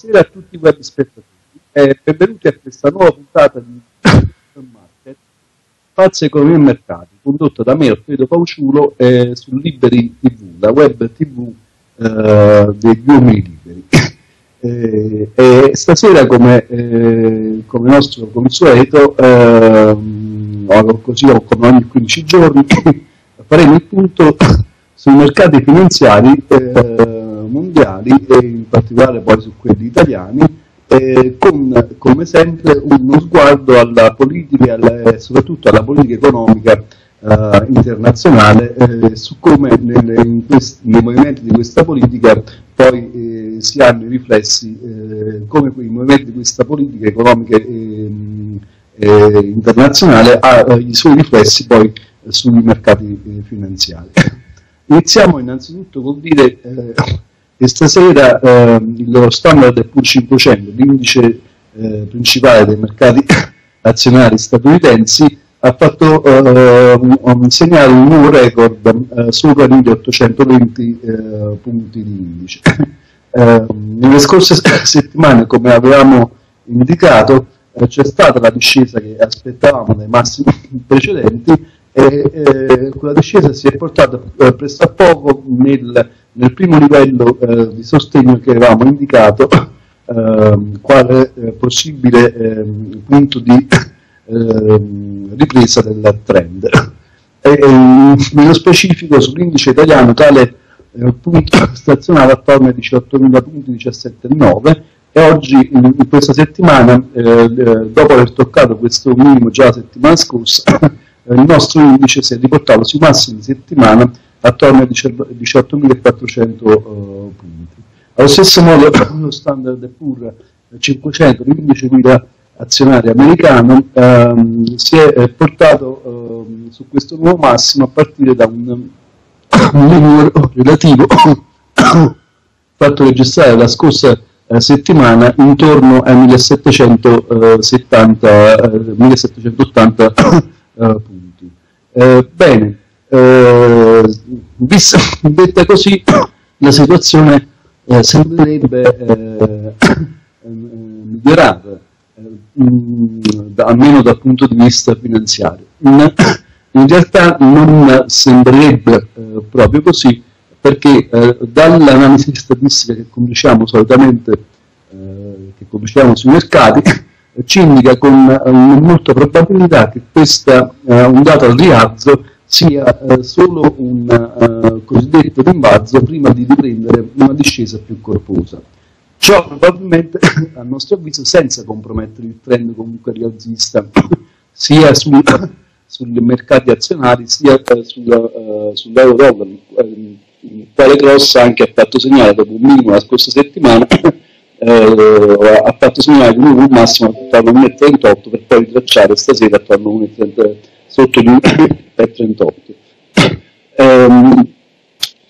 Buonasera a tutti web spettatori e benvenuti a questa nuova puntata di Market Pazzi Economia e Mercati, condotta da me, Alfredo Pauciulo, eh, su Liberi TV, la web TV eh, degli uomini liberi. Eh, e stasera, come, eh, come nostro consueto, ehm, così come ogni 15 giorni, faremo il punto sui mercati finanziari eh, mondiali e in particolare poi su quelli italiani, eh, con come sempre uno sguardo alla politica e soprattutto alla politica economica eh, internazionale eh, su come nelle, questi, nei movimenti di questa politica poi eh, si hanno i riflessi, eh, come i movimenti di questa politica economica eh, internazionale ha i suoi riflessi poi sui mercati finanziari. Iniziamo innanzitutto col dire e stasera eh, il standard è pur 500, l'indice eh, principale dei mercati azionari statunitensi, ha fatto eh, segnare un nuovo record eh, sopra gli 820 eh, punti di indice. Eh, nelle scorse settimane, come avevamo indicato, c'è stata la discesa che aspettavamo dai massimi precedenti e quella discesa si è portata presto a poco nel nel primo livello eh, di sostegno che avevamo indicato ehm, quale eh, possibile ehm, punto di ehm, ripresa del trend. E, nello specifico sull'indice italiano tale eh, punto stazionava attorno ai 18.000 punti, 17,9 e oggi in, in questa settimana, eh, eh, dopo aver toccato questo minimo già la settimana scorsa, il nostro indice si è riportato sui massimi di settimana attorno ai 18.400 uh, punti. Allo stesso modo lo standard Poor 500, l'indice guida azionario americano, ehm, si è eh, portato ehm, su questo nuovo massimo a partire da un, numero relativo fatto registrare la scorsa eh, settimana intorno ai 1770, eh, 1780 eh, punti. Eh, bene, eh, vista, detta così, la situazione eh, sembrerebbe eh, migliorata, eh, almeno dal punto di vista finanziario. In, in realtà non sembrerebbe eh, proprio così, perché eh, dall'analisi statistica che conduciamo solitamente, eh, che conduciamo sui mercati, ci indica con molta probabilità che questa ondata al rialzo sia eh, solo un cosiddetto rimbalzo prima di riprendere una discesa più corposa. Ciò probabilmente, a nostro avviso, senza compromettere il trend comunque rialzista, sia sui mercati azionari, sia uh, uh, sull'euro-dollar, il quale Gross anche ha fatto segnale dopo un minimo la scorsa settimana, eh, ha fatto segnale di un massimo attorno a 1,38 per poi ritracciare stasera attorno a 1,38 sotto gli 1,38. Um,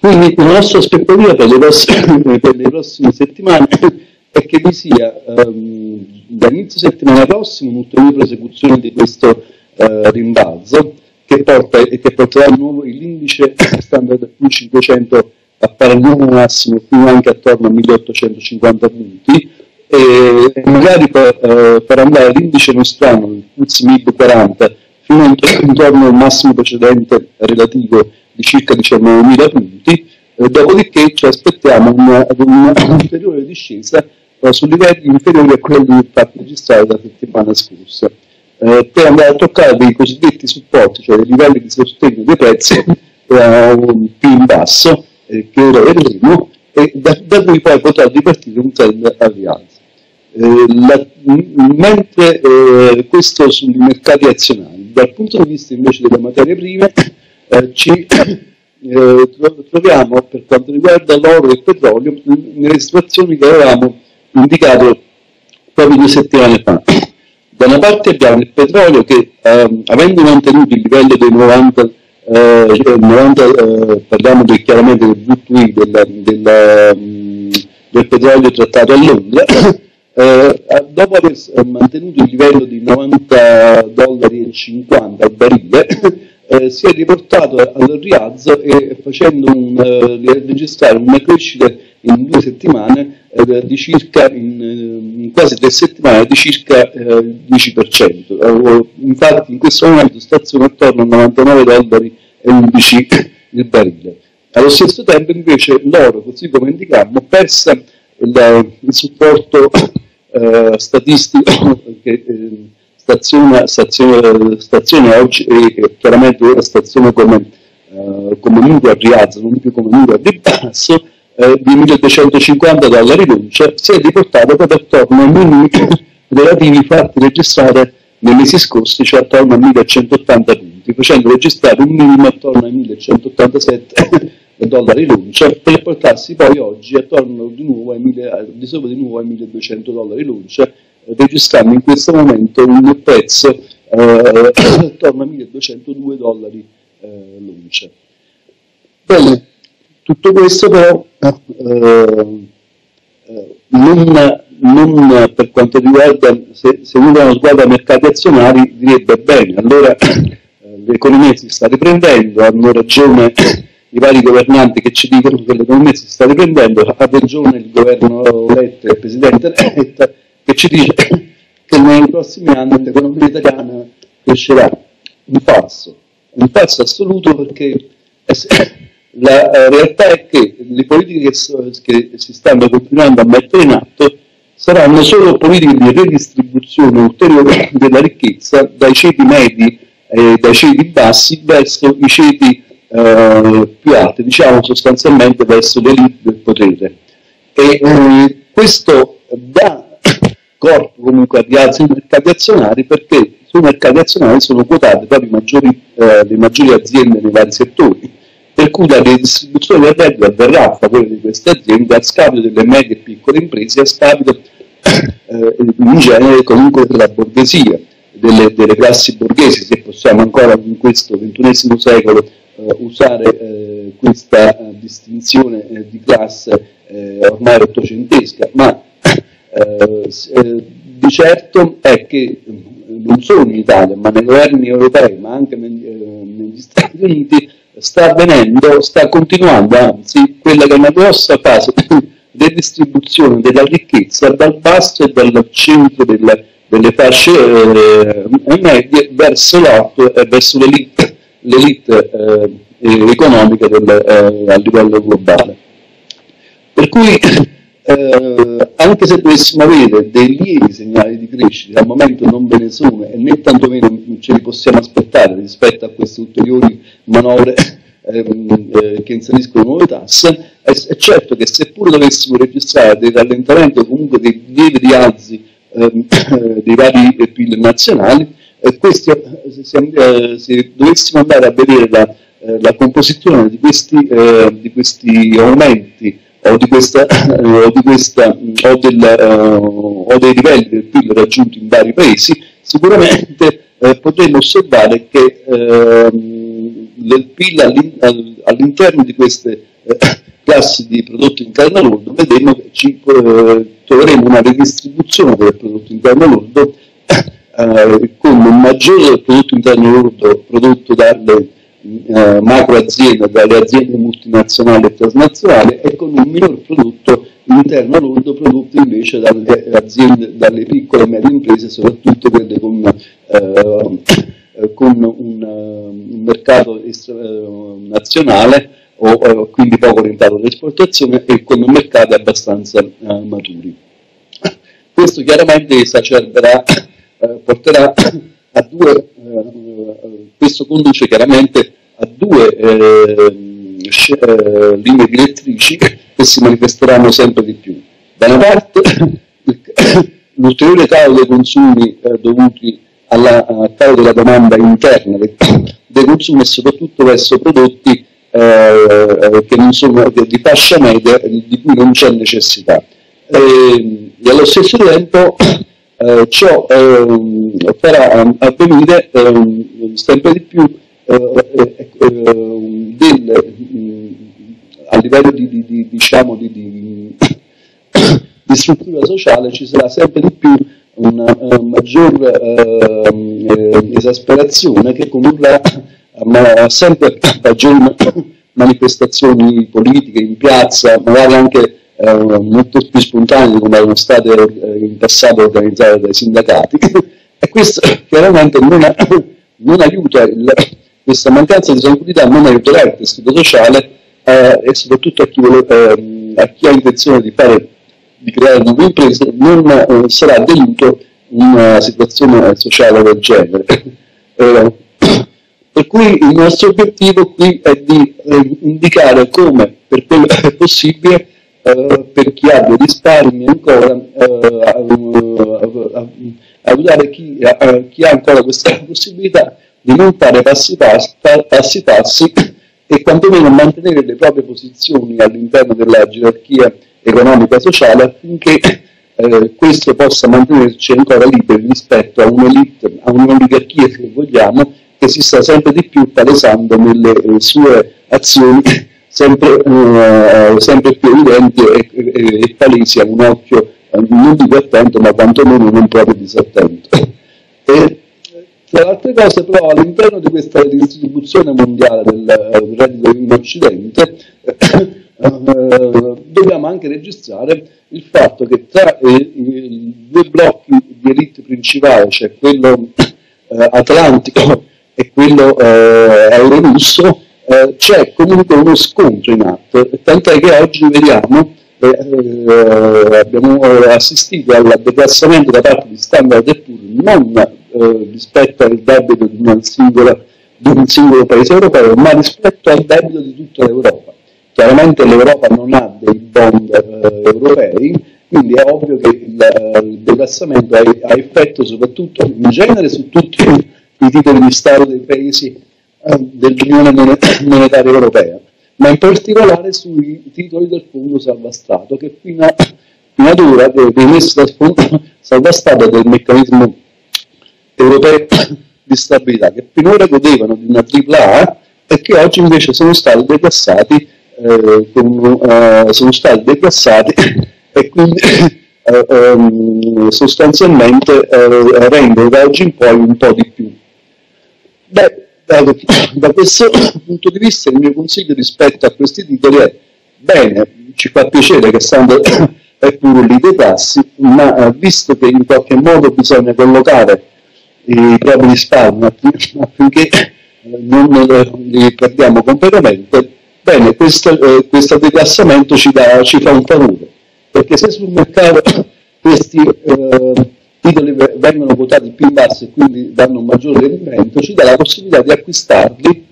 quindi la nostra aspettativa per le, prossime, per le prossime settimane è che vi sia da inizio settimana prossima un'ulteriore prosecuzione di questo uh, rimbalzo che, porta, che porterà di nuovo l'indice standard più 500 a nuovo massimo fino anche attorno a 1850 punti e magari per, uh, per andare all'indice nostrano, il FTSE MIB 40 fino intorno al massimo precedente relativo di circa 19.000 punti, eh, dopodiché ci aspettiamo una, una ulteriore discesa eh, su livelli inferiori a quelli fatti registrare la settimana scorsa, eh, per andare a toccare dei cosiddetti supporti, cioè dei livelli di sostegno dei prezzi eh, più in basso, eh, che ora vedremo, e da, da cui poi potrà ripartire un trend al rialzo. Eh, mentre eh, questo sui mercati azionari, dal punto di vista invece delle materie prime eh, ci eh, troviamo per quanto riguarda l'oro e il petrolio nelle situazioni che avevamo indicato proprio due settimane fa. Da una parte abbiamo il petrolio che ehm, avendo mantenuto il livello dei 90, eh, 90 eh, parliamo del, chiaramente del VTI, del, del, mm, del petrolio trattato a Londra, eh, dopo aver mantenuto il livello di 90 dollari e 50 al barile, eh, si è riportato al rialzo e facendo un, eh, registrare una crescita in due settimane eh, di circa, in, eh, in, quasi tre settimane, di circa il 10%. infatti in questo momento stazione attorno a 99 dollari e 11 il barile. Allo stesso tempo invece l'oro, così come indicammo, persa il, il supporto eh, statistico che eh, stazione, stazione, stazione, oggi è chiaramente una stazione come, eh, come muro a rialzo, non più come muro a ribasso, eh, di 1250 dollari l'uncia, si è riportato proprio attorno ai minimi relativi fatti registrare nei mesi scorsi, cioè attorno a 1180 punti, facendo registrare un minimo attorno ai 1187 dollari l'uncia per portarsi poi oggi attorno di nuovo ai 1000, di sopra di nuovo ai 1200 dollari l'uncia, eh, registrando in questo momento un prezzo eh, attorno a 1202 dollari eh, l'uncia. Bene, tutto questo però eh, eh, non, non, per quanto riguarda, se, se uno sguarda i mercati azionari direbbe bene, allora eh, l'economia si sta riprendendo, hanno ragione i vari governanti che ci dicono che l'economia si sta riprendendo, ha ragione il governo Letta il presidente Letta che ci dice che nei prossimi anni l'economia italiana crescerà. Un falso, un falso assoluto perché la eh, realtà è che le politiche che, si stanno continuando a mettere in atto saranno solo politiche di redistribuzione ulteriore della ricchezza dai ceti medi e dai ceti bassi verso i ceti eh, più alte, diciamo sostanzialmente verso l'elite del potere. E eh, questo dà corpo comunque a rialzo ai mercati azionari perché sui mercati azionari sono quotate proprio maggiori, eh, le maggiori aziende nei vari settori, per cui la redistribuzione del reddito avverrà a favore di queste aziende a scapito delle medie e piccole imprese, a scapito eh, in genere comunque della borghesia, delle, delle classi borghesi, se possiamo ancora in questo XXI secolo eh, usare eh, questa eh, distinzione di classe ormai ottocentesca, ma di certo è che non solo in Italia, ma nei governi europei, ma anche negli, negli Stati Uniti, sta avvenendo, sta continuando, anzi, quella che è una grossa fase di redistribuzione della ricchezza dal basso e dal centro della, delle fasce eh, medie verso l'alto e verso l'elite l'elite eh, economica del, eh, a livello globale. Per cui eh, anche se dovessimo avere dei lievi segnali di crescita, al momento non ve ne sono e né tantomeno ce li possiamo aspettare rispetto a queste ulteriori manovre ehm, eh, che inseriscono nuove tasse, è, certo che seppur dovessimo registrare dei rallentamenti o comunque dei lievi rialzi ehm, dei vari PIL nazionali, eh, questi, se, eh, se, dovessimo andare a vedere la, la composizione di questi, di questi, aumenti o, di questa, o, di questa, o, del, o, dei livelli del PIL raggiunti in vari paesi, sicuramente potremmo osservare che ehm, il PIL all'interno di queste classi di prodotto interno lordo vedremo che ci, troveremo una redistribuzione del prodotto interno lordo eh, con un maggiore prodotto interno lordo prodotto dalle eh, macro aziende, dalle aziende multinazionali e transnazionali e con un minor prodotto interno lordo prodotto invece dalle aziende, dalle piccole e medie imprese, soprattutto quelle con, eh, con un, un, mercato nazionale o quindi poco orientato all'esportazione e con mercati abbastanza eh, maturi. Questo chiaramente esacerberà eh, porterà a due, eh, questo conduce chiaramente a due eh, linee direttrici che si manifesteranno sempre di più. Da una parte l'ulteriore calo dei consumi dovuti alla, al calo della domanda interna dei, consumi e soprattutto verso prodotti eh, che non sono di fascia media di cui non c'è necessità. E, e allo stesso tempo eh, ciò eh, farà avvenire eh, sempre di più eh, eh, del, a livello di, di, di, diciamo, di, struttura sociale ci sarà sempre di più una, una maggior esasperazione che condurrà a sempre ragioni manifestazioni politiche in piazza, magari anche eh, molto più spontanee come erano state eh, in passato organizzate dai sindacati. e questo chiaramente non, ha, non aiuta, il, questa mancanza di tranquillità non aiuterà il tessuto sociale eh, e soprattutto a chi, vuole, ehm, a chi, ha intenzione di, fare, di creare nuove imprese non eh, sarà d'aiuto una situazione sociale del genere. Eh, per cui il nostro obiettivo qui è di eh, indicare come, per quello che è possibile, eh, per chi dei risparmi ancora, eh, aiutare chi, chi, ha ancora questa possibilità di non fare passi passi, passi, passi e quantomeno mantenere le proprie posizioni all'interno della gerarchia economica sociale affinché eh, questo possa mantenerci ancora liberi rispetto a un'elite, a un'oligarchia se vogliamo, che si sta sempre di più palesando nelle eh, sue azioni sempre, uh, sempre più evidenti e, e, e, palesi a un occhio uh, non dico attento ma quantomeno non proprio disattento. E, tra le altre cose però all'interno di questa distribuzione mondiale del reddito in Occidente uh, dobbiamo anche registrare il fatto che tra i due blocchi di elite principali, cioè quello atlantico e quello eh, eurorusso, eh, c'è comunque uno scontro in atto, tant'è che oggi vediamo, eh, eh abbiamo assistito al declassamento da parte di Standard Poor's non eh, rispetto al debito di, singola, di, un singolo paese europeo, ma rispetto al debito di tutta l'Europa. Chiaramente l'Europa non ha dei bond eh, europei, quindi è ovvio che il, il declassamento ha, ha effetto soprattutto in genere su tutti i titoli di Stato dei paesi eh, dell'Unione Monetaria Europea, ma in particolare sui titoli del Fondo Salva Stato, che fino, a, fino ad ora rimessi dal Fondo Salva Stato del meccanismo europeo di stabilità, che finora godevano di una tripla A e che oggi invece sono stati declassati, eh, con, eh, sono stati declassati e quindi eh, ehm, sostanzialmente eh, rendono da oggi in poi un po' di più. Beh, da, da, questo punto di vista il mio consiglio rispetto a questi titoli è bene, ci fa piacere che Standard è pure lì dei tassi, ma eh, visto che in qualche modo bisogna collocare i propri risparmi affinché eh, non li perdiamo completamente, bene, questo, eh, questo declassamento ci, dà, ci, fa un favore, perché se sul mercato questi eh, titoli vengono votati più in basso e quindi danno un maggiore rendimento, ci dà la possibilità di acquistarli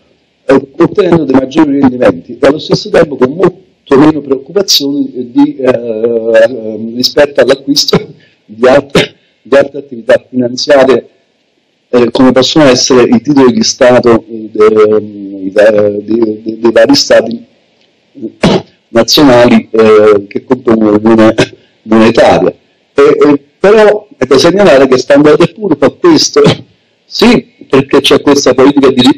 eh, ottenendo dei maggiori rendimenti e allo stesso tempo con molto meno preoccupazioni di, eh, eh rispetto all'acquisto di altre, di altre, attività finanziarie eh, come possono essere i titoli di Stato eh, dei vari Stati nazionali eh, che compongono l'Unione monetaria. E, e però è da segnalare che Standard Poor's fa questo, sì, perché c'è questa politica di, di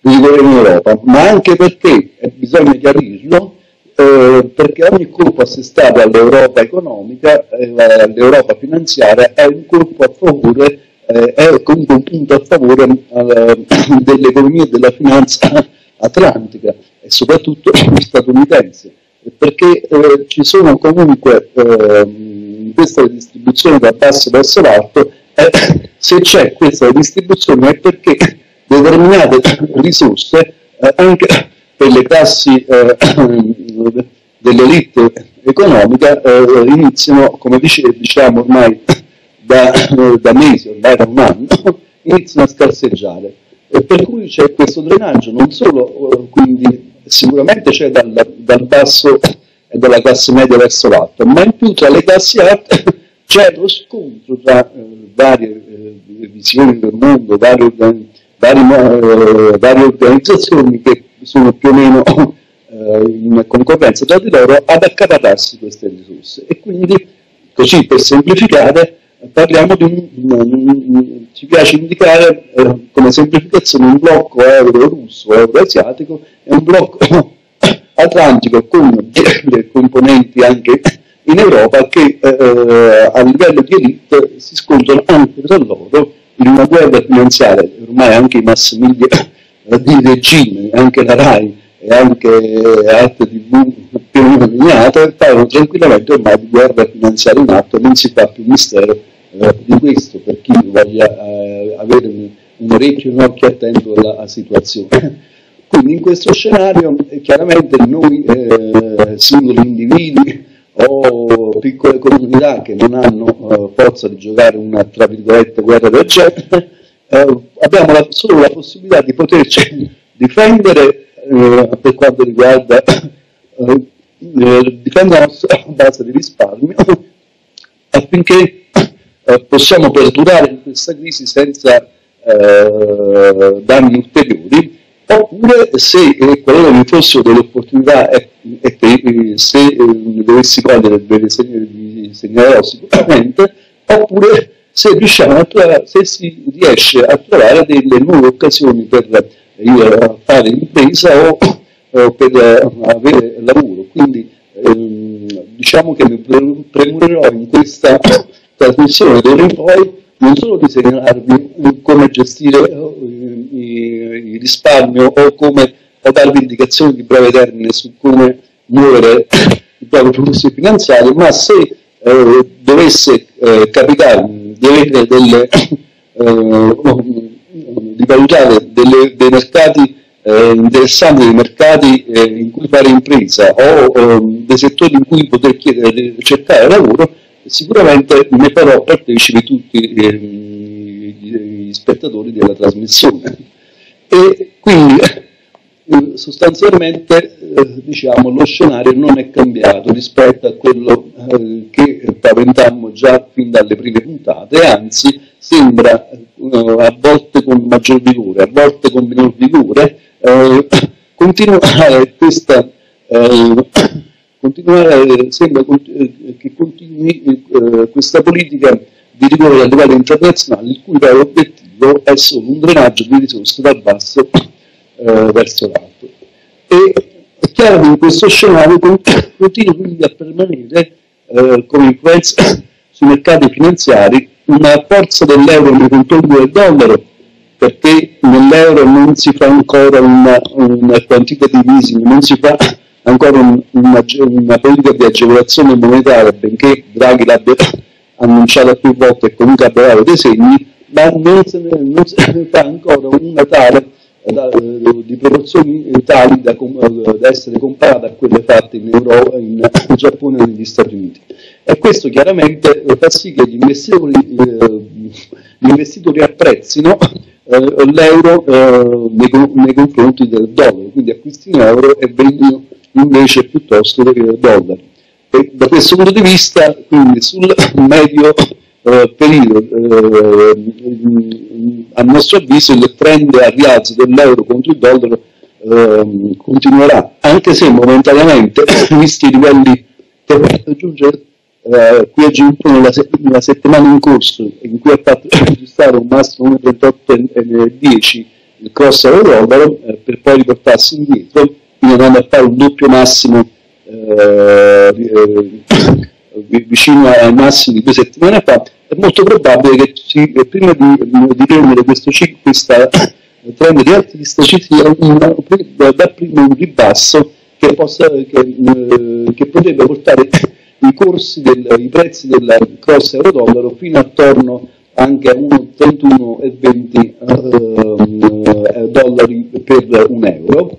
rigore in Europa, ma anche perché, e bisogna chiarirlo, eh, perché ogni colpo assestato all'Europa economica, eh, all'Europa finanziaria, è un colpo a favore, eh, è comunque un punto a favore eh, dell'economia e della finanza atlantica e soprattutto statunitense, perché eh, ci sono comunque ehm, questa distribuzione da basso verso l'alto, eh, se c'è questa distribuzione è perché determinate risorse, eh, anche per le classi eh, dell'elite economica, eh, iniziano, come dice, diciamo ormai da, da, mesi, ormai da un anno, iniziano a scarseggiare. E per cui c'è questo drenaggio, non solo eh, quindi sicuramente c'è dal, dal basso e dalla classe media verso l'alto, ma in più tra le classi alte c'è lo scontro tra eh, varie eh, visioni del mondo, varie, varie, eh, varie, organizzazioni che sono più o meno eh, in concorrenza tra di loro ad accaparrarsi queste risorse. E quindi, così per semplificare, parliamo di un, un, ci piace indicare eh, come semplificazione un blocco euro-russo, euro-asiatico e un blocco atlantico con delle componenti anche in Europa che eh, a livello di elite si scontrano anche tra loro in una guerra finanziaria, ormai anche i mass media di regime, anche la RAI e anche altre tv più nominate parlano tranquillamente ormai di guerra finanziaria in atto, non si fa più mistero eh, di questo per chi voglia eh, avere un, un orecchio e un occhio attento alla situazione. Quindi in questo scenario eh, chiaramente noi eh, singoli individui o piccole comunità che non hanno eh, forza di giocare una tra virgolette guerra del genere, eh, abbiamo la, solo la possibilità di poterci difendere eh, per quanto riguarda eh, difendere la nostra base di risparmio affinché possiamo perdurare in questa crisi senza danni ulteriori oppure se eh, qualora vi fossero delle opportunità e, e e se eh, dovessi cogliere delle segnalerò sicuramente, oppure se trovare, se si riesce a trovare delle nuove occasioni per eh, fare impresa o, o per eh, avere lavoro. Quindi ehm, diciamo che mi premurerò in questa trasmissione d'ora poi non solo di segnalarvi come gestire i, i, i risparmio o come o darvi indicazioni di breve termine su come muovere i propri flussi finanziari, ma se eh, dovesse eh, capitarmi di avere delle eh, di valutare delle, dei mercati eh, interessanti, dei mercati eh, in cui fare impresa o dei settori in cui poter chiedere, cercare lavoro, sicuramente ne farò partecipi tutti eh, gli spettatori della trasmissione. E quindi eh, sostanzialmente eh, diciamo, lo scenario non è cambiato rispetto a quello eh, che paventammo già fin dalle prime puntate, anzi sembra eh, a volte con maggior vigore, a volte con minor vigore, eh, continuare questa continuare, sembra eh, che continui eh, questa politica di rigore a livello internazionale il cui vero obiettivo è solo un drenaggio di risorse dal basso eh, verso l'alto. E è chiaro che in questo scenario continua quindi a permanere eh, come influenza sui mercati finanziari una forza dell'euro nei confronti del dollaro, perché nell'euro non si fa ancora una quantitative easing, non si fa ancora un, una, una, politica di agevolazione monetaria, benché Draghi l'abbia annunciata più volte e comunque abbia dato dei segni, ma non se ne, non se ne fa ancora una tale da, di proporzioni tali da, da, essere comparata a quelle fatte in, Europa, in Giappone e negli Stati Uniti. E questo chiaramente fa sì che gli investitori, eh, gli investitori apprezzino eh, l'euro eh, nei, nei, confronti del dollaro, quindi acquistino euro e vendono invece piuttosto dei dollari. E da questo punto di vista, quindi sul medio eh, periodo, eh, a nostro avviso il trend a rialzo dell'euro contro il dollaro eh, continuerà, anche se momentaneamente, visti i livelli che ha fatto raggiungere eh, qui a giunto nella, nella, settimana in corso, in cui ha fatto registrare un massimo 1,38,10 il cross euro-dollaro, eh, per poi riportarsi indietro, quindi andando a fare un doppio massimo eh, eh, vicino ai massimi di due settimane fa, è molto probabile che si, prima di, di prendere questo ciclo, questa trend di alzista ci sia una, da prima un ribasso che, possa, che, eh, che potrebbe portare i corsi del, i prezzi del cross euro dollaro fino attorno anche a 1,31 e eh, dollari per un euro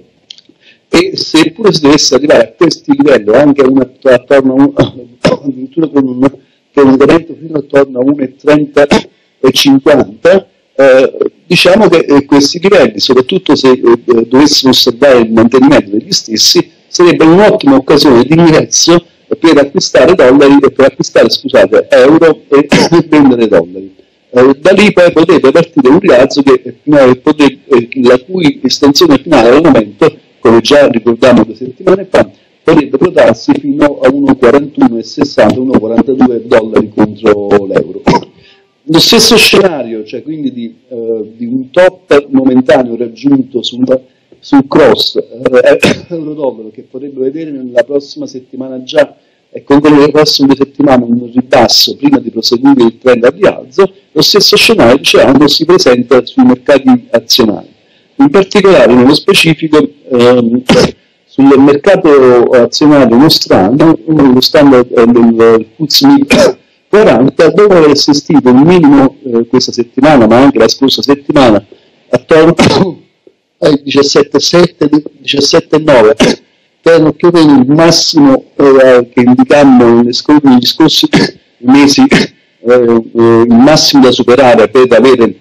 e seppure si dovesse arrivare a questi livelli anche una, attorno a un, addirittura con un, incremento fino attorno a 1,30 e 50 eh, diciamo che eh, questi livelli soprattutto se eh, dovessimo osservare il mantenimento degli stessi sarebbe un'ottima occasione di ingresso per acquistare dollari per acquistare scusate euro e vendere dollari. Eh, da lì poi potete partire un rialzo che, eh, eh, la cui estensione finale al momento come già ricordavamo due settimane fa, potrebbe protrarsi fino a 1,41,60, 1,42 dollari contro l'euro. Lo stesso scenario, cioè quindi di, eh, di un top momentaneo raggiunto sul, sul cross eh, euro-dollaro che potrebbe vedere nella prossima settimana già e con le prossime settimane un ribasso prima di proseguire il trend a rialzo, lo stesso scenario dicevamo si presenta sui mercati azionari in particolare nello specifico ehm, sul mercato azionario nostrano, lo standard eh, del FTSE 40 dopo aver assistito un minimo eh, questa settimana, ma anche la scorsa settimana, attorno ai 17,7, 17,9, che erano più o meno il massimo eh, che indicammo negli scorsi mesi, eh, eh, il massimo da superare per avere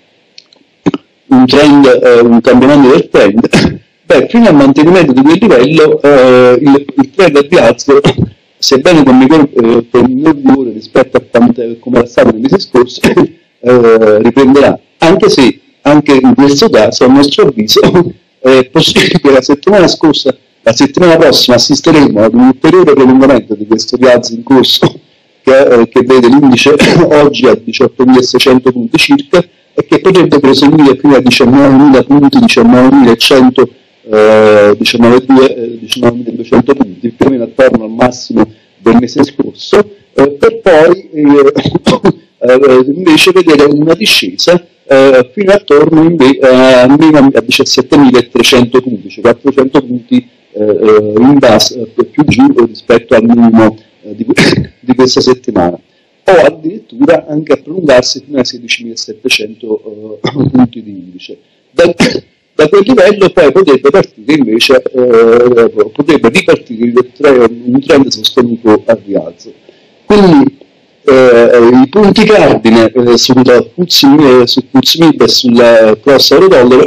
un trend, eh, un cambiamento del trend, beh, fino al mantenimento di quel livello eh, il, il trend al rialzo sebbene con miglior, eh, con rispetto a quanto, come era stato nei mesi scorsi, eh, riprenderà, anche se anche in questo caso, a nostro avviso, è possibile che la settimana scorsa, la settimana prossima assisteremo ad un ulteriore prolungamento di questo rialzo in corso che, eh, che vede l'indice oggi a 18.600 punti circa e che potrebbe proseguire fino a 19.000 punti, 19.100 eh, 19.200 eh, punti, più o meno attorno al massimo del mese scorso, eh, per poi eh, eh, invece vedere una discesa eh, fino attorno invece, a, a 17.300 punti, cioè 400 punti in base, più giù rispetto al minimo di, di, questa settimana o addirittura anche a prolungarsi fino a 16.700 punti di indice. Da, da quel livello poi potrebbe partire invece, eh, potrebbe ripartire un trend sostenuto al rialzo. Quindi eh, i punti cardine eh, sul Puzzi, sul Puzzi e sul cross euro dollaro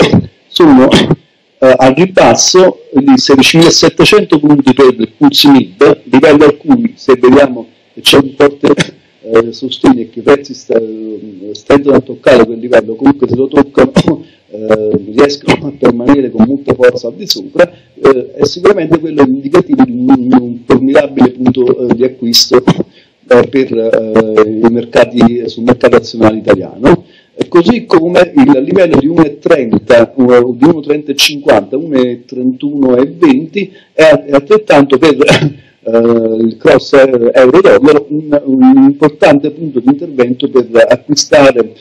sono eh, al ribasso di 16.700 punti per il Puzzi Mid, livello al cui se vediamo c'è un forte eh, sostegno e che i prezzi stentano a toccare quel livello, comunque se lo toccano eh, riescono a permanere con molta forza al di sopra, eh, è sicuramente quello indicativo di un, un formidabile punto eh, di acquisto eh, per eh, i mercati, sul mercato azionale italiano. Così come il livello di 1,30, di 1,30,50, 1,31,20 è altrettanto per il cross euro-dollaro un, un, importante punto di intervento per acquistare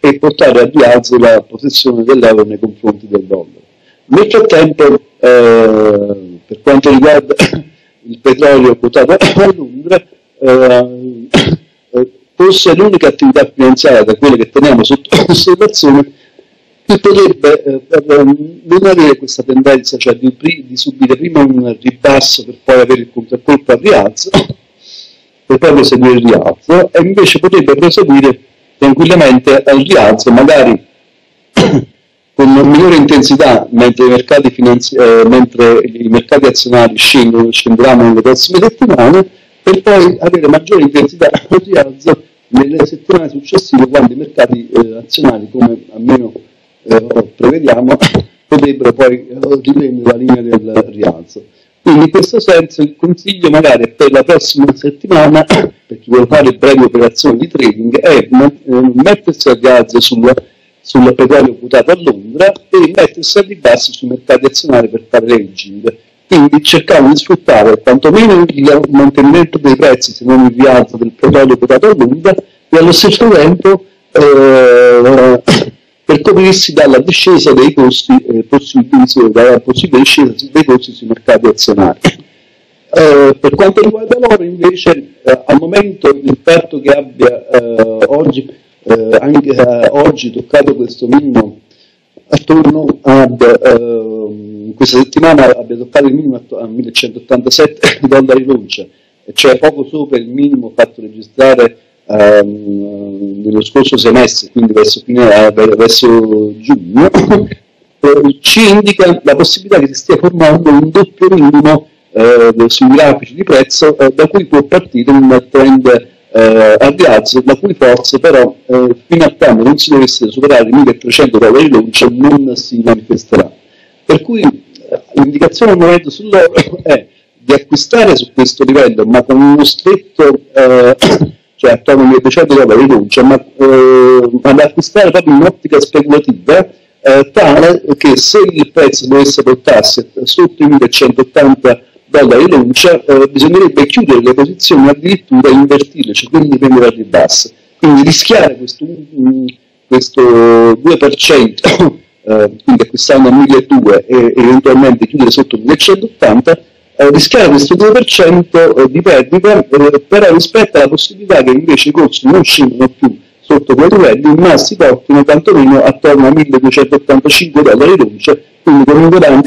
e portare a rialzo la posizione dell'euro nei confronti del dollaro. Nel frattempo, eh, per quanto riguarda il petrolio quotato a Londra, eh, eh, forse l'unica attività finanziaria da quelle che teniamo sotto osservazione che potrebbe eh, non avere questa tendenza, cioè di, di, subire prima un ribasso per poi avere il contraccolpo al rialzo, per poi proseguire il rialzo, e invece potrebbe proseguire tranquillamente al rialzo, magari con minore intensità mentre i mercati, finanzi- eh, mentre i mercati azionari scendono, scenderanno nelle prossime settimane, per poi avere maggiore intensità al rialzo nelle settimane successive quando i mercati eh, azionari, come almeno eh, prevediamo, potrebbero poi eh, riprendere la linea del rialzo. Quindi in questo senso il consiglio magari per la prossima settimana, per chi vuole fare brevi operazioni di trading, è eh, mettersi a rialzo sul, sul petrolio quotato a Londra e mettersi a ribasso sui mercati azionari per fare hedging. Quindi cercare di sfruttare quantomeno il mantenimento dei prezzi, se non il rialzo del petrolio quotato a Londra, e allo stesso tempo eh, per coprirsi dalla discesa dei costi eh, possibili, dalla possibile discesa dei costi sui mercati azionari. Eh, per quanto riguarda l'oro invece eh, al momento il fatto che abbia eh, oggi, eh, anche eh, oggi toccato questo minimo attorno ad questa settimana abbia toccato il minimo a 1187 dollari l'oncia, cioè poco sopra il minimo fatto registrare ehm, nello scorso semestre, quindi verso, fine, verso giugno, eh, ci indica la possibilità che si stia formando un doppio minimo eh, sui grafici di prezzo eh, da cui può partire un trend eh, a rialzo, la cui forza però eh, fino a quando non si dovesse superare i 1300 dollari l'oncia non si manifesterà. Per cui eh, l'indicazione al momento sull'oro è di acquistare su questo livello, ma con uno stretto cioè attorno ai 200 dollari l'uncia, ma eh, ad acquistare proprio un'ottica speculativa eh, tale che se il prezzo dovesse portarsi sotto i 1180 dollari l'uncia, eh, bisognerebbe chiudere le posizioni addirittura invertirle, cioè quindi prendere a ribasso. Quindi rischiare questo, um, questo 2% eh, quindi acquistando a 1200 e eventualmente chiudere sotto 1180, eh, rischiare questo 2% eh, di perdita, eh, però rispetto alla possibilità che invece i corsi non scendano più sotto quei livelli, ma si portino quantomeno attorno a 1285 dollari l'unce, quindi con un guadagno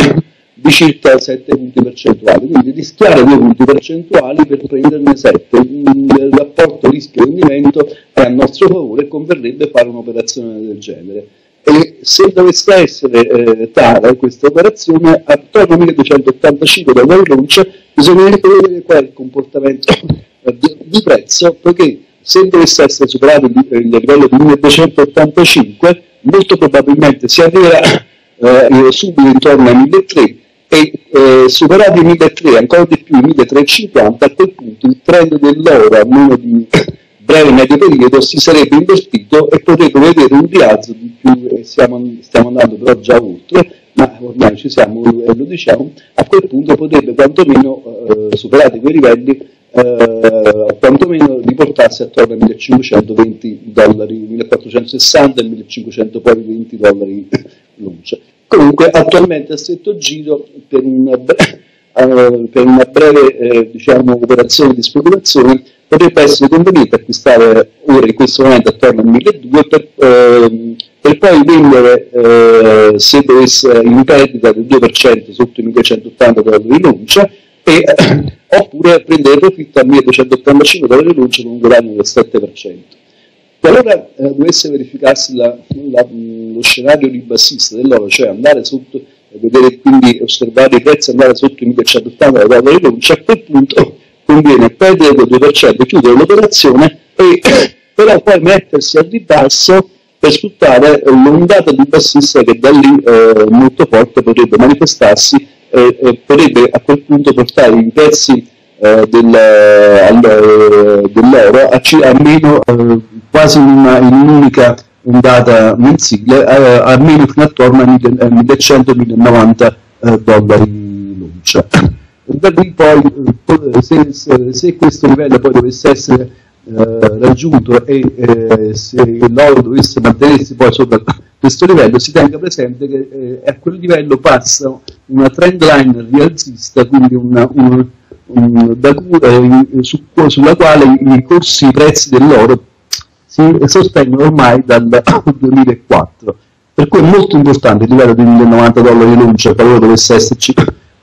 di circa 7 punti percentuali, quindi rischiare 2 punti percentuali per prenderne 7. Il rapporto rischio-rendimento è a nostro favore e converrebbe fare un'operazione del genere. E se dovesse essere eh, tale questa operazione, attorno a 1285 dollari l'unce, bisogna vedere qual è il comportamento di, di prezzo, perché se dovesse essere superato il, il livello di 1285, molto probabilmente si arriverà eh, subito intorno ai 1300 e eh, superati i 1.300 ancora di più i 1.350 a quel punto il trend dell'oro a meno di breve e medio periodo si sarebbe invertito e potremmo vedere un rialzo di più siamo, stiamo andando però già oltre ma ormai ci siamo e lo diciamo a quel punto potrebbe quantomeno eh, superati quei livelli eh, quantomeno riportarsi attorno ai 1520 dollari 1460 e 1520 dollari l'uncia Comunque attualmente a stretto giro per una, uh, per una breve eh, diciamo, operazione di speculazione potrebbe essere conveniente acquistare ora in questo momento attorno a 1200 per, eh, per poi vendere eh, se dovesse in perdita del 2% sotto i 1180 dollari l'uncia e, oppure prendere profitto a 1285 dollari l'uncia con un guadagno del 7%. Qualora eh, dovesse verificarsi la, la, lo scenario ribassista dell'oro, cioè andare sotto, vedere quindi osservare i prezzi andare sotto i 1180 dollari l'uncia, a quel punto conviene perdere del 2%, chiudere l'operazione e però poi mettersi al ribasso per sfruttare l'ondata di bassista che da lì eh, molto forte potrebbe manifestarsi e, e potrebbe a quel punto portare i prezzi eh, del, eh, dell'oro a, almeno eh, quasi una, in un'unica ondata mensile, eh, almeno fino attorno ai 1100-1090 eh, dollari l'uncia. Da lì poi, se, se, se, questo livello poi dovesse essere raggiunto e se l'oro dovesse mantenersi poi sopra questo livello, si tenga presente che a quel livello passa una trend line rialzista, quindi una, una da, eh, su, sulla quale i corsi i prezzi dell'oro si sostengono ormai dal 2004. Per cui è molto importante il livello di 1090 dollari l'uncia, qualora dovesse esserci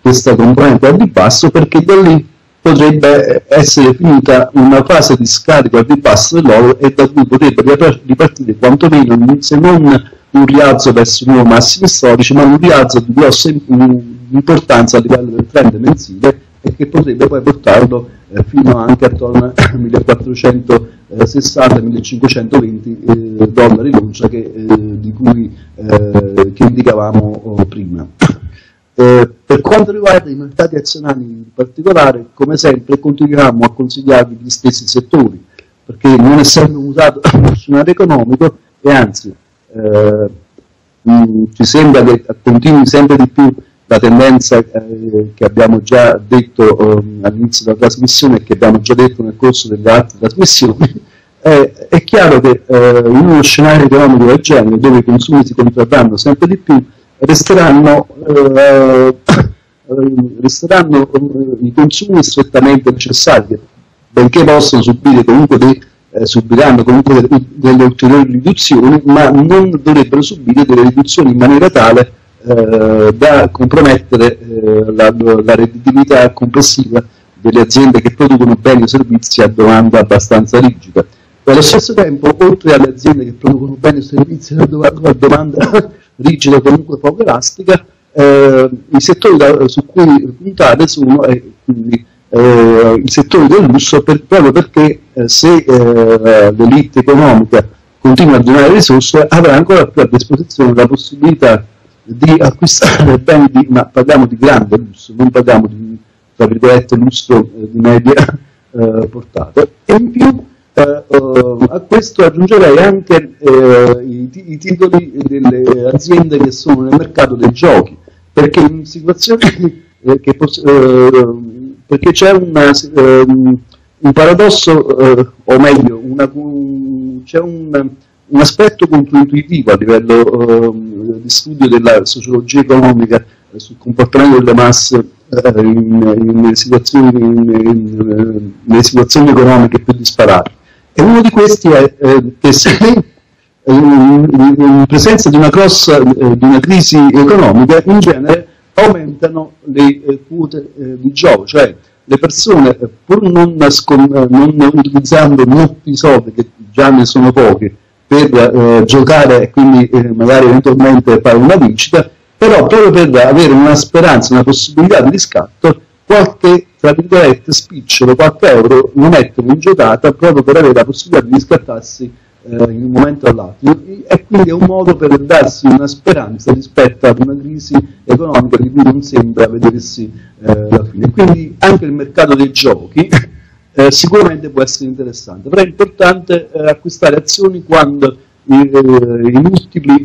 questa componente al ribasso, perché da lì potrebbe essere finita una fase di scarico al ribasso dell'oro e da cui potrebbe ripartire quantomeno, se non un rialzo verso nuovi massimi storici, ma un rialzo di grossa importanza a livello del trend mensile e che potrebbe poi portarlo eh, fino anche attorno a 1460-1520 eh, dollari l'uncia che, eh, di cui, eh, che indicavamo oh, prima. Eh, per quanto riguarda i mercati azionari in particolare, come sempre continuiamo a consigliarvi gli stessi settori, perché non essendo usato uno scenario economico e anzi eh, mh, ci sembra che continui sempre di più la tendenza eh, che abbiamo già detto eh, all'inizio della trasmissione e che abbiamo già detto nel corso delle altre trasmissioni, eh, è chiaro che eh, in uno scenario economico del genere, dove i consumi si contraddanno sempre di più, resteranno, eh, resteranno i consumi strettamente necessari, benché possano subire comunque dei eh, subiranno comunque delle, delle ulteriori riduzioni, ma non dovrebbero subire delle riduzioni in maniera tale eh, da compromettere eh, la, la redditività complessiva delle aziende che producono beni o servizi a domanda abbastanza rigida. Allo stesso tempo, oltre alle aziende che producono beni o servizi a domanda rigida o comunque poco elastica, eh, i settori da, su cui puntare sono eh, quindi, eh, i settori del lusso per, proprio perché eh, se eh, l'elite economica continua a donare risorse avrà ancora più a disposizione la possibilità di acquistare beni di, ma parliamo di grande lusso, non parliamo di, tra virgolette, lusso eh, di media portata. E in più a questo aggiungerei anche eh, i, i, titoli delle aziende che sono nel mercato dei giochi, perché in situazioni eh, che perché c'è una, um, un paradosso, o meglio, una, c'è un un aspetto controintuitivo a livello eh, di studio della sociologia economica eh, sul comportamento delle masse eh, in, in, situazioni, in, nelle situazioni economiche più disparate. E uno di questi è che se in presenza di una, cross, di una crisi economica in genere aumentano le quote di gioco, cioè le persone pur non, non utilizzando molti soldi, che già ne sono pochi, per eh, giocare e quindi eh, magari eventualmente fare una vincita, però proprio per avere una speranza, una possibilità di riscatto, qualche, tra virgolette, spicciolo, qualche euro lo mettono in giocata proprio per avere la possibilità di riscattarsi eh, in un momento all'altro. E quindi è un modo per darsi una speranza rispetto ad una crisi economica di cui non sembra vedersi eh, la fine. Quindi anche il mercato dei giochi eh, sicuramente può essere interessante, però è importante eh, acquistare azioni quando i, eh, i multipli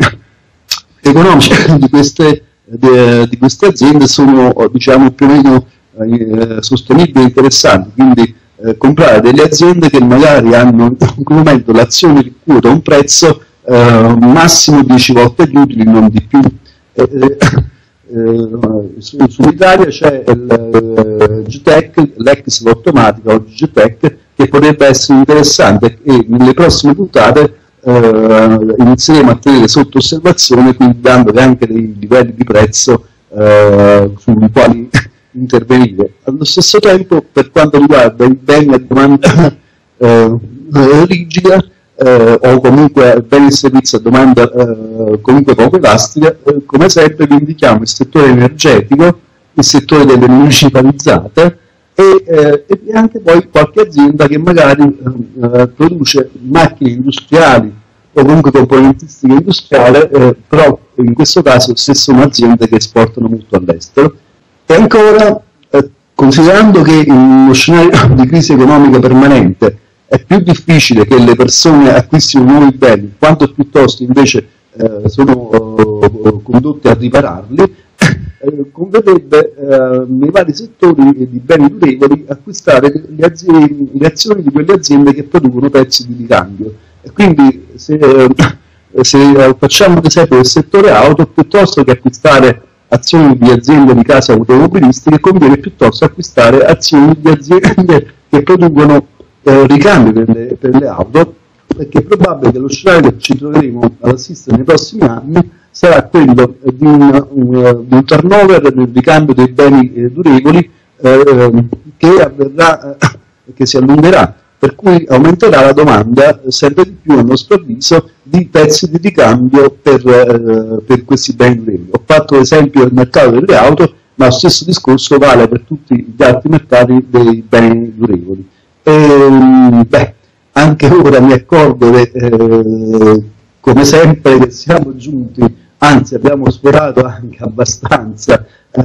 economici di queste, de, di queste, aziende sono diciamo, più o meno eh, sostenibili e interessanti, quindi eh, comprare delle aziende che magari hanno in quel momento l'azione di quota un prezzo eh, massimo 10 volte gli utili, non di più. Eh, sull'Italia c'è il eh, GTEC, l'ex automatica o GTEC, che potrebbe essere interessante e nelle prossime puntate eh, inizieremo a tenere sotto osservazione, quindi dandovi anche dei livelli di prezzo eh, sui quali intervenire. Allo stesso tempo, per quanto riguarda i beni a domanda eh, rigida, eh, o comunque beni e servizi a domanda eh, comunque poco elastica, eh, come sempre vi indichiamo il settore energetico, il settore delle municipalizzate e, eh, e anche poi qualche azienda che magari eh, produce macchine industriali o comunque componentistica industriale, eh, però in questo caso se sono aziende che esportano molto all'estero. E ancora, considerando che in uno scenario di crisi economica permanente è più difficile che le persone acquistino nuovi beni, quanto piuttosto invece eh, sono eh, condotte a ripararli, eh, converrebbe eh, nei vari settori di beni durevoli acquistare le, aziende, le, azioni di quelle aziende che producono pezzi di ricambio. E quindi se, eh, se facciamo ad esempio del settore auto, piuttosto che acquistare azioni di aziende di case automobilistiche, conviene piuttosto acquistare azioni di aziende che producono eh, ricambi per le, per le, auto, perché è probabile che lo scenario che ci troveremo ad assistere nei prossimi anni. Sarà quello di un, un, di un turnover del ricambio dei beni eh, durevoli eh, che avverrà, eh, che si allungherà, per cui aumenterà la domanda sempre di più, a nostro avviso, di pezzi di ricambio per, eh, per questi beni durevoli. Ho fatto l'esempio del mercato delle auto, ma lo stesso discorso vale per tutti gli altri mercati dei beni durevoli. E, ehm, beh, anche ora mi accorgo che, eh, come sempre, siamo giunti, anzi abbiamo sforato anche abbastanza eh,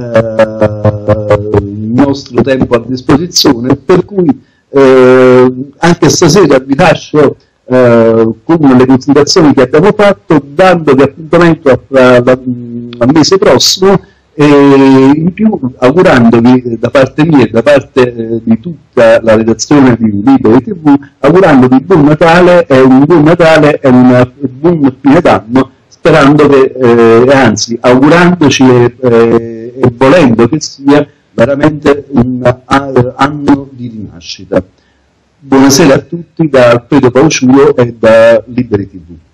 il nostro tempo a disposizione, per cui eh, anche stasera vi lascio eh, con le considerazioni che abbiamo fatto, dandovi appuntamento al mese prossimo e in più augurandovi da parte mia e da parte eh, di tutta la redazione di Liberi TV, augurandovi buon Natale e un buon Natale e un buon fine d'anno, sperando che, eh, anzi augurandoci e, eh, e volendo che sia veramente un anno di rinascita. Buonasera a tutti da Alfredo Pauciulo e da Liberi TV.